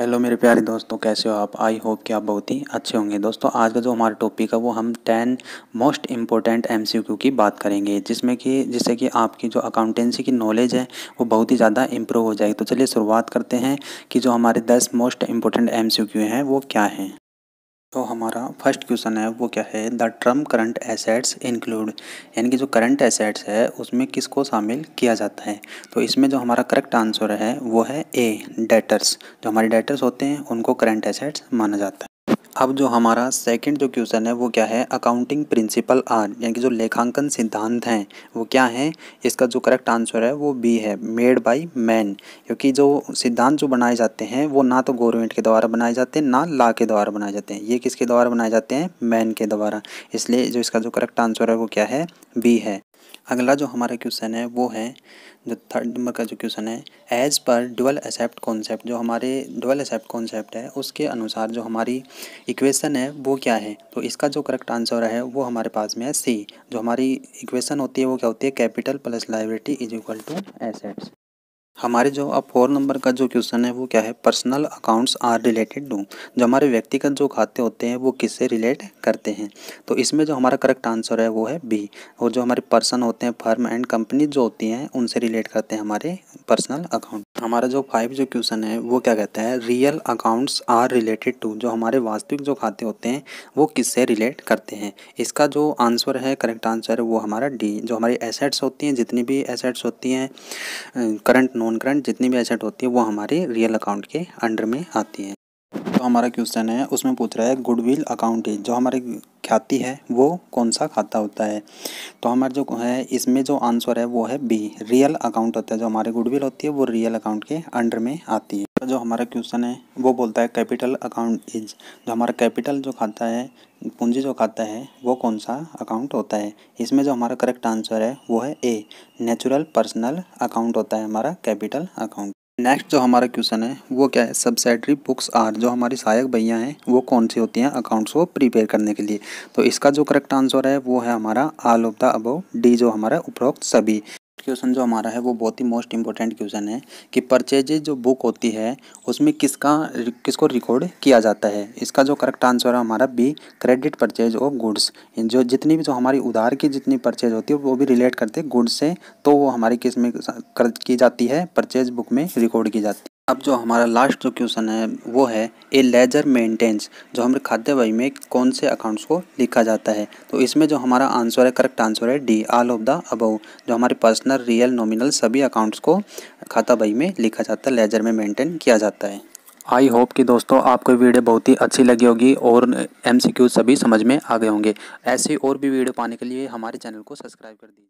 Hello मेरे प्यारे दोस्तों, कैसे हो आप? आई होप कि आप बहुत ही अच्छे होंगे। दोस्तों, आज का जो हमारा टॉपिक है, वो हम टेन मोस्ट इम्पोर्टेंट एमसीक्यू की बात करेंगे, जिसमें कि, जिससे कि आपकी जो अकाउंटेंसी की नॉलेज है, वो बहुत ही ज़्यादा इम्प्रूव हो जाएगी। तो चलिए शुरुआत करते हैं कि जो हमारे दस मोस्ट इम्पोर्टेंट एम हैं, वो क्या हैं? तो हमारा फ़र्स्ट क्वेश्चन है, वो क्या है? The term current assets include यानी कि जो करंट एसेट्स है, उसमें किसको शामिल किया जाता है? तो इसमें जो हमारा करेक्ट आंसर है, वो है ए डेटर्स जो हमारे डेटर्स होते हैं, उनको करंट एसेट्स माना जाता है। अब जो हमारा सेकंड जो क्वेश्चन है, वो क्या है? अकाउंटिंग प्रिंसिपल आर यानी कि जो लेखांकन सिद्धांत हैं, वो क्या है? इसका जो करेक्ट आंसर है, वो बी है मेड बाय मैन क्योंकि जो सिद्धांत जो बनाए जाते हैं, वो ना तो गवर्नमेंट के द्वारा बनाए जाते हैं, ना ला के द्वारा बनाए जाते हैं। ये किसके द्वारा बनाए जाते हैं? मैन के द्वारा। इसलिए जो इसका जो करेक्ट आंसर है, वो क्या है? बी है। अगला जो हमारा क्वेश्चन है, वो है जो थर्ड नंबर का जो क्वेश्चन है as per dual accept concept जो हमारे डुअल एक्सेप्ट कॉन्सेप्ट है, उसके अनुसार जो हमारी इक्वेशन है, वो क्या है? तो इसका जो करेक्ट आंसर है, वो हमारे पास में है सी जो हमारी इक्वेशन होती है, वो क्या होती है? Capital plus liability is equal to assets हमारे जो अब फोर नंबर का जो क्वेश्चन है, वो क्या है? Personal accounts are related to जो हमारे व्यक्तिगत जो खाते होते हैं, वो किससे रिलेट करते हैं? तो इसमें जो हमारा करेक्ट आंसर है, वो है बी और जो हमारे पर्सन होते हैं फर्म एंड कंपनी जो होती हैं, उनसे रिलेट करते हैं हमारे पर्सनल अकाउंट हमारा जो फाइव जो क्वेश्चन है, वो क्या कहता है? Real accounts are related to जो हमारे वास्तविक जो खाते होते हैं, वो किससे रिलेट करते हैं? इसका जो आंसर है करेक्ट आंसर वो हमारा डी जो हमारी एसेट्स होती हैं, जितनी भी एसेट्स होती हैं करंट नॉन करंट जितनी भी एसेट होती है, वो हमारे रियल अकाउंट के अंडर में आती है। तो हमारा क्वेश्चन है, उसमें पूछ रहा है गुडविल अकाउंट जो हमारे ख्याति है, वो कौन सा खाता होता है? तो हमारा जो है, इसमें जो आंसर है, वो है बी रियल अकाउंट होता है। जो हमारे गुडविल होती है, वो रियल अकाउंट के अंडर में आती है। तो जो हमारा क्वेश्चन है, वो बोलता है कैपिटल अकाउंट इज़ जो हमारा कैपिटल जो खाता है, पूंजी जो खाता है, वो कौन सा अकाउंट होता है? इसमें जो हमारा करेक्ट आंसर है, वो है ए नेचुरल पर्सनल अकाउंट होता है, हमारा कैपिटल अकाउंट नेक्स्ट जो हमारा क्वेश्चन है, वो क्या है? सब्सिडरी बुक्स आर जो हमारी सहायक भैया हैं, वो कौन सी होती हैं अकाउंट्स को प्रिपेयर करने के लिए? तो इसका जो करेक्ट आंसर है, वो है हमारा all of the above D जो हमारा उपरोक्त सभी। क्वेश्चन जो हमारा है, वो बहुत ही मोस्ट इंपॉर्टेंट क्वेश्चन है कि परचेजेज जो बुक होती है, उसमें किसका किसको रिकॉर्ड किया जाता है? इसका जो करेक्ट आंसर है हमारा B credit purchase of goods जो जितनी भी जो हमारी उधार की जितनी परचेज होती है, वो भी रिलेट करते हैं गुड्स से तो वो हमारी किसमें की जाती है? परचेज बुक में रिकॉर्ड की जाती है। अब जो हमारा लास्ट जो क्वेश्चन है, वो है ए लेजर मेंटेन्स जो हमारे खाद्य बही में कौन से अकाउंट्स को लिखा जाता है? तो इसमें जो हमारा आंसर है करेक्ट आंसर है D all of the above जो हमारे पर्सनल रियल नॉमिनल सभी अकाउंट्स को खाता बही में लिखा जाता है लेजर में मेंटेन किया जाता है। आई होप कि दोस्तों आपको वीडियो बहुत ही अच्छी लगी होगी और एमसीक्यू सभी समझ में आ गए होंगे। ऐसी और भी वीडियो पाने के लिए हमारे चैनल को सब्सक्राइब कर दीजिए।